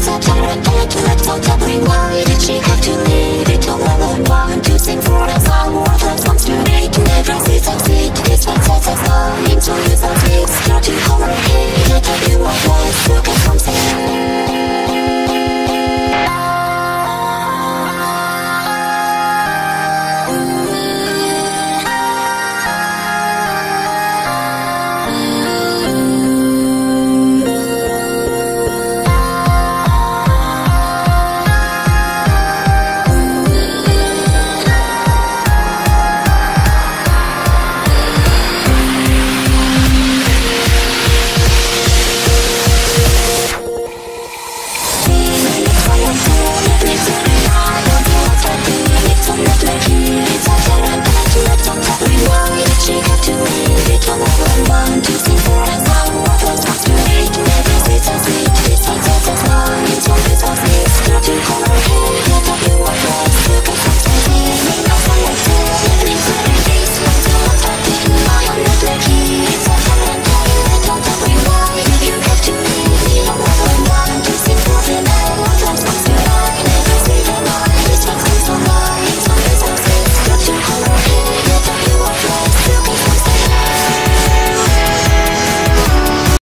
make It's a tyrant that left on top Why she